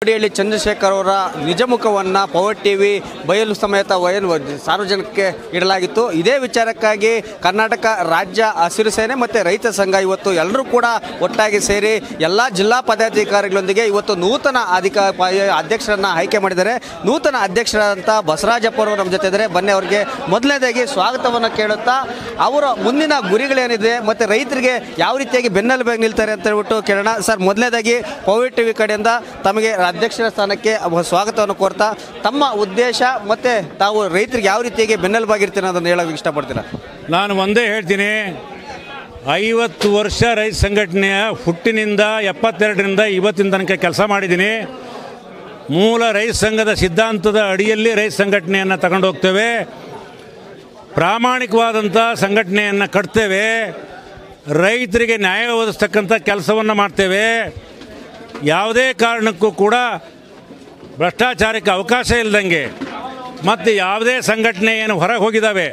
ಕೋಡಿಹಳ್ಳಿ ಚಂದ್ರಶೇಖರ್ ಅವರ ನಿಜ ಮುಖವನ್ನು ಪವರ್ ಟಿವಿ ಬಯಲು ಸಮೇತ ವಯಲು ಸಾರ್ವಜನಿಕಕ್ಕೆ ಇಡಲಾಗಿತ್ತು. ಇದೇ ವಿಚಾರಕ್ಕಾಗಿ ಕರ್ನಾಟಕ ರಾಜ್ಯ ಹಸಿರು ಸೇನೆ ಮತ್ತು ರೈತ ಸಂಘ ಇವತ್ತು ಎಲ್ಲರೂ ಕೂಡ ಒಟ್ಟಾಗಿ ಸೇರಿ ಎಲ್ಲ ಜಿಲ್ಲಾ ಪದಾಧಿಕಾರಿಗಳೊಂದಿಗೆ ಇವತ್ತು ನೂತನ ಅಧಿಕಾರ ಅಧ್ಯಕ್ಷರನ್ನು ಆಯ್ಕೆ ಮಾಡಿದ್ದಾರೆ. ನೂತನ ಅಧ್ಯಕ್ಷರಾದಂಥ ಬಸವರಾಜಪ್ಪ ಅವರು ನಮ್ಮ ಜೊತೆ ಇದ್ದರೆ. ಬನ್ನಿ ಅವರಿಗೆ ಮೊದಲನೇದಾಗಿ ಸ್ವಾಗತವನ್ನು ಕೇಳುತ್ತಾ, ಅವರ ಮುಂದಿನ ಗುರಿಗಳೇನಿದೆ ಮತ್ತು ರೈತರಿಗೆ ಯಾವ ರೀತಿಯಾಗಿ ಬೆನ್ನೆಲುಬಾಗಿ ನಿಲ್ತಾರೆ ಅಂತ ಹೇಳ್ಬಿಟ್ಟು ಕೇಳೋಣ. ಸರ್, ಮೊದಲನೇದಾಗಿ ಪವರ್ ಟಿವಿ ಕಡೆಯಿಂದ ತಮಗೆ ಅಧ್ಯಕ್ಷರ ಸ್ಥಾನಕ್ಕೆ ಸ್ವಾಗತವನ್ನು ಕೋರ್ತಾ ತಮ್ಮ ಉದ್ದೇಶ ಮತ್ತು ತಾವು ರೈತರಿಗೆ ಯಾವ ರೀತಿಯಾಗಿ ಬೆನ್ನೆಲುಬಾಗಿರ್ತೀರ ಅದನ್ನು ಹೇಳೋಕೆ ಇಷ್ಟಪಡ್ತೀರಾ? ನಾನು ಒಂದೇ ಹೇಳ್ತೀನಿ. ಐವತ್ತು ವರ್ಷ ರೈತ ಸಂಘಟನೆಯ ಹುಟ್ಟಿನಿಂದ ಎಪ್ಪತ್ತೆರಡರಿಂದ ಇವತ್ತಿನ ತನಕ ಕೆಲಸ ಮಾಡಿದ್ದೀನಿ. ಮೂಲ ರೈತ ಸಂಘದ ಸಿದ್ಧಾಂತದ ಅಡಿಯಲ್ಲಿ ರೈತ ಸಂಘಟನೆಯನ್ನು ತಗೊಂಡು ಹೋಗ್ತೇವೆ. ಪ್ರಾಮಾಣಿಕವಾದಂಥ ಸಂಘಟನೆಯನ್ನು ಕಟ್ತೇವೆ. ರೈತರಿಗೆ ನ್ಯಾಯ ಒದಿಸ್ತಕ್ಕಂಥ ಕೆಲಸವನ್ನು ಮಾಡ್ತೇವೆ. ಯಾವುದೇ ಕಾರಣಕ್ಕೂ ಕೂಡ ಭ್ರಷ್ಟಾಚಾರಕ್ಕೆ ಅವಕಾಶ ಇಲ್ಲದಂಗೆ ಮತ್ತು ಯಾವುದೇ ಸಂಘಟನೆ ಏನು ಹೊರಗೆ ಹೋಗಿದ್ದಾವೆ,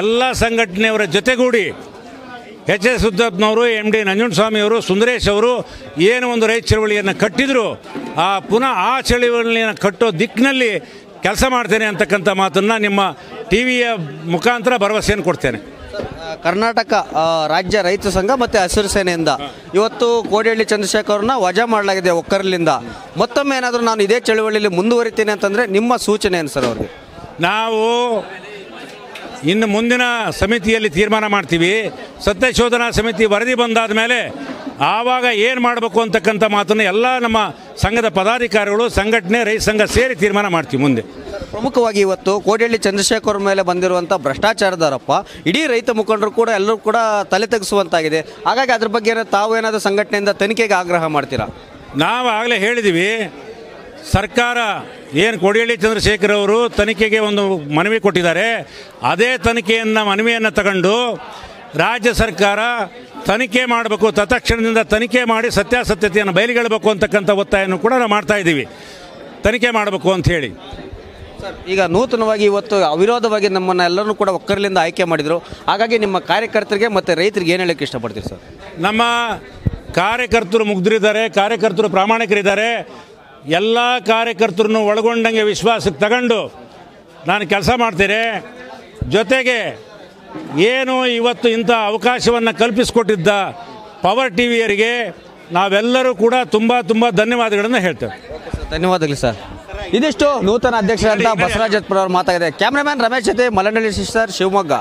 ಎಲ್ಲ ಸಂಘಟನೆಯವರ ಜೊತೆಗೂಡಿ ಎಚ್ ಎಸ್ ಉದ್ದಪ್ಪನವರು ಎಂ ಡಿ ನಂಜುಂಡಸ್ವಾಮಿಯವರು, ಸುಂದರೇಶ್ ಅವರು ಏನು ಒಂದು ರೈತ ಚಳವಳಿಯನ್ನು ಕಟ್ಟಿದ್ರು, ಆ ಪುನಃ ಆ ಚಳವಳಿಯನ್ನು ಕಟ್ಟೋ ದಿಕ್ಕಿನಲ್ಲಿ ಕೆಲಸ ಮಾಡ್ತೇನೆ ಅಂತಕ್ಕಂಥ ಮಾತನ್ನು ನಿಮ್ಮ ಟಿ ವಿಯ ಮುಖಾಂತರ ಭರವಸೆಯನ್ನು ಕೊಡ್ತೇನೆ. ಕರ್ನಾಟಕ ರಾಜ್ಯ ರೈತ ಸಂಘ ಮತ್ತು ಹಸಿರು ಸೇನೆಯಿಂದ. ಇವತ್ತು ಕೋಡಿಹಳ್ಳಿ ಚಂದ್ರಶೇಖರ್ ಅವ್ರನ್ನ ವಜಾ ಮಾಡಲಾಗಿದೆ ಒಕ್ಕರಲಿಂದ. ಮತ್ತೊಮ್ಮೆ ಏನಾದರೂ ನಾನು ಇದೇ ಚಳುವಳಿಯಲ್ಲಿ ಮುಂದುವರಿತೀನಿ ಅಂತಂದರೆ ನಿಮ್ಮ ಸೂಚನೆ ಏನು ಸರ್ ಅವ್ರಿಗೆ? ನಾವು ಇನ್ನು ಮುಂದಿನ ಸಮಿತಿಯಲ್ಲಿ ತೀರ್ಮಾನ ಮಾಡ್ತೀವಿ. ಸತ್ಯಶೋಧನಾ ಸಮಿತಿ ವರದಿ ಬಂದಾದ ಮೇಲೆ ಆವಾಗ ಏನು ಮಾಡಬೇಕು ಅಂತಕ್ಕಂಥ ಮಾತನ್ನು ಎಲ್ಲ ನಮ್ಮ ಸಂಘದ ಪದಾಧಿಕಾರಿಗಳು ಸಂಘಟನೆ ರೈತ ಸಂಘ ಸೇರಿ ತೀರ್ಮಾನ ಮಾಡ್ತೀವಿ ಮುಂದೆ. ಪ್ರಮುಖವಾಗಿ ಇವತ್ತು ಕೋಡಿಹಳ್ಳಿ ಚಂದ್ರಶೇಖರ್ ಮೇಲೆ ಬಂದಿರುವಂಥ ಭ್ರಷ್ಟಾಚಾರದಾರಪ್ಪ ಇಡೀ ರೈತ ಮುಖಂಡರು ಕೂಡ ಎಲ್ಲರೂ ಕೂಡ ತಲೆ ತೆಗೆಸುವಂತಾಗಿದೆ. ಹಾಗಾಗಿ ಅದ್ರ ಬಗ್ಗೆ ತಾವು ಏನಾದರೂ ಸಂಘಟನೆಯಿಂದ ತನಿಖೆಗೆ ಆಗ್ರಹ ಮಾಡ್ತೀರಾ? ನಾವು ಆಗಲೇ ಹೇಳಿದ್ದೀವಿ ಸರ್ಕಾರ ಏನು ಕೊಡಿಯಳ್ಳಿ ಚಂದ್ರಶೇಖರ್ ಅವರು ತನಿಖೆಗೆ ಒಂದು ಮನವಿ ಕೊಟ್ಟಿದ್ದಾರೆ ಅದೇ ತನಿಖೆಯನ್ನು ಮನವಿಯನ್ನು ತಗೊಂಡು ರಾಜ್ಯ ಸರ್ಕಾರ ತನಿಖೆ ಮಾಡಬೇಕು ತತ್ಕ್ಷಣದಿಂದ ತನಿಖೆ ಮಾಡಿ ಸತ್ಯಾಸತ್ಯತೆಯನ್ನು ಬಯಲಿಗೆಳಬೇಕು ಅಂತಕ್ಕಂಥ ಒತ್ತಾಯವನ್ನು ಕೂಡ ನಾವು ಮಾಡ್ತಾ ಇದ್ದೀವಿ. ತನಿಖೆ ಮಾಡಬೇಕು ಅಂತ ಹೇಳಿ. ಸರ್ ಈಗ ನೂತನವಾಗಿ ಇವತ್ತು ಅವಿರೋಧವಾಗಿ ನಮ್ಮನ್ನು ಎಲ್ಲರೂ ಕೂಡ ಒಕ್ಕರಲಿಂದ ಆಯ್ಕೆ ಮಾಡಿದರು. ಹಾಗಾಗಿ ನಿಮ್ಮ ಕಾರ್ಯಕರ್ತರಿಗೆ ಮತ್ತು ರೈತರಿಗೆ ಏನು ಹೇಳಕ್ಕೆ ಇಷ್ಟಪಡ್ತೀರಿ ಸರ್? ನಮ್ಮ ಕಾರ್ಯಕರ್ತರು ಮುಗ್ಧರಿದ್ದಾರೆ ಕಾರ್ಯಕರ್ತರು ಪ್ರಾಮಾಣಿಕರಿದ್ದಾರೆ. ಎಲ್ಲ ಕಾರ್ಯಕರ್ತರನ್ನು ಒಳಗೊಂಡಂಗೆ ವಿಶ್ವಾಸಕ್ಕೆ ತಗೊಂಡು ನಾನು ಕೆಲಸ ಮಾಡ್ತೀರಿ ಜೊತೆಗೆ ಏನು ಇವತ್ತು ಇಂಥ ಅವಕಾಶವನ್ನು ಕಲ್ಪಿಸಿಕೊಟ್ಟಿದ್ದ ಪವರ್ ಟಿ ವಿಯರಿಗೆ ನಾವೆಲ್ಲರೂ ಕೂಡ ತುಂಬ ತುಂಬ ಧನ್ಯವಾದಗಳನ್ನು ಹೇಳ್ತೇವೆ. ಧನ್ಯವಾದಗಳು ಸರ್. ಇದಿಷ್ಟು ನೂತನ ಅಧ್ಯಕ್ಷರಾದ ಬಸವರಾಜ್ ಅವರು ಮಾತಾಡಿದೆ ಕ್ಯಾಮ್ರಾಮ್ಯಾನ್ ರಮೇಶ್ ಜೊತೆ ಮಲನಳ್ಳಿ ಸಿಸ್ಟರ್ ಶಿವಮೊಗ್ಗ.